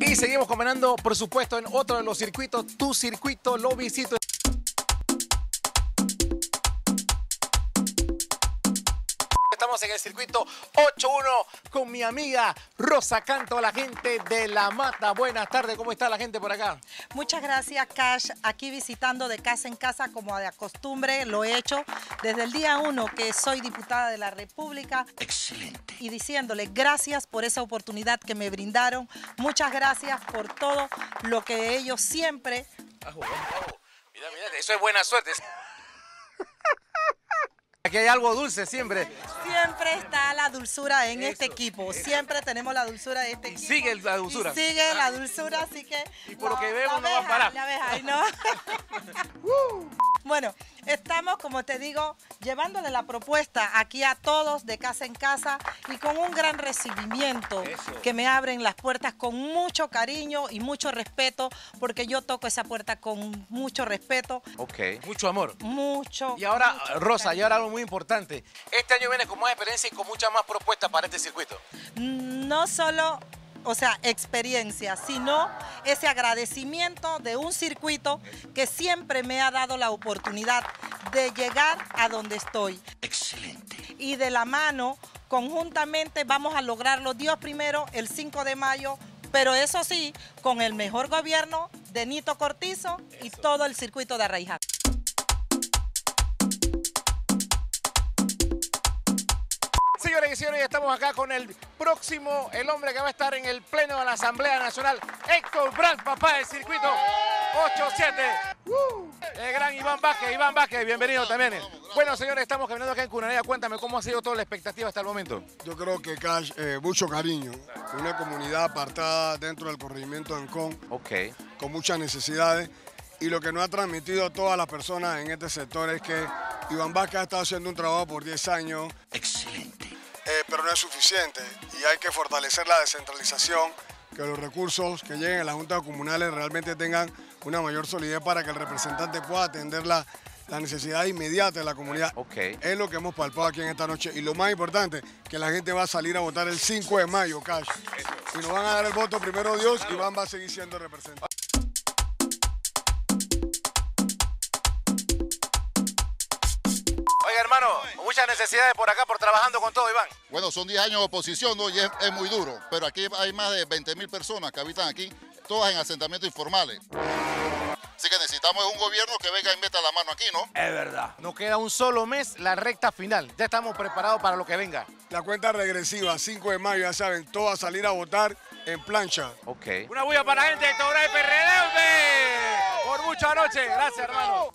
Y seguimos combinando, por supuesto, en otro de los circuitos, tu circuito, lo visito. Estamos en el circuito 8-1 con mi amiga Rosa Canto, la gente de La Mata. Buenas tardes, ¿cómo está la gente por acá? Muchas gracias, Cash. Aquí visitando de casa en casa, como de costumbre, lo he hecho desde el día uno que soy diputada de la República. Excelente. Y diciéndole gracias por esa oportunidad que me brindaron. Muchas gracias por todo lo que ellos siempre. Ajo, ajo. Mira, mira, eso es buena suerte. Aquí hay algo dulce siempre. Siempre está la dulzura en este equipo. Siempre tenemos la dulzura de este Y equipo. sigue la dulzura. Y sigue la dulzura, así que. Y por lo que vemos no va a parar. La abeja, ay, no. Bueno, estamos, como te digo, llevándole la propuesta aquí a todos de casa en casa y con un gran recibimiento Eso. que me abren las puertas con mucho cariño y mucho respeto, porque yo toco esa puerta con mucho respeto, Ok. Mucho amor. mucho. Y ahora, mucho Rosa, y ahora algo muy importante. Este año viene con más experiencia y con muchas más propuestas para este circuito. no solo, o sea, experiencia, sino ese agradecimiento de un circuito que siempre me ha dado la oportunidad de llegar a donde estoy. Excelente. Y de la mano, conjuntamente vamos a lograrlo Dios primero el 5 de mayo, pero eso sí, con el mejor gobierno de Nito Cortizo y todo el circuito de Arraiján. Señores y señores, estamos acá con el próximo, el hombre que va a estar en el pleno de la Asamblea Nacional, Héctor Brandt, papá del circuito 8-7. El gran Iván Vázquez, Iván Vázquez, bienvenido también. Bueno, señores, estamos caminando acá en Cunanea. Cuéntame cómo ha sido toda la expectativa hasta el momento. Yo creo que Cash, eh, mucho cariño, una comunidad apartada dentro del corregimiento de Ancón, Ok. con muchas necesidades, y lo que nos ha transmitido a todas las personas en este sector es que Iván Vázquez ha estado haciendo un trabajo por 10 años. Pero no es suficiente, y hay que fortalecer la descentralización, que los recursos que lleguen a las juntas comunales realmente tengan una mayor solidez para que el representante pueda atender la, la necesidad inmediata de la comunidad. Es lo que hemos palpado aquí en esta noche. Y lo más importante, que la gente va a salir a votar el 5 de mayo, Cash. Y nos van a dar el voto primero Dios, Iván va a seguir siendo representante. Hermano, muchas necesidades por acá, por trabajando con todo, Iván. Bueno, son 10 años de oposición ¿no? y es, es muy duro, pero aquí hay más de 20 mil personas que habitan aquí, todas en asentamientos informales. Así que necesitamos un gobierno que venga y meta la mano aquí, ¿no? Es verdad. Nos queda un solo mes, la recta final. Ya estamos preparados para lo que venga. La cuenta regresiva, 5 de mayo, ya saben, todos a salir a votar en plancha. Ok. Una bulla para la gente de hombre. Por mucha noche. Gracias, hermano.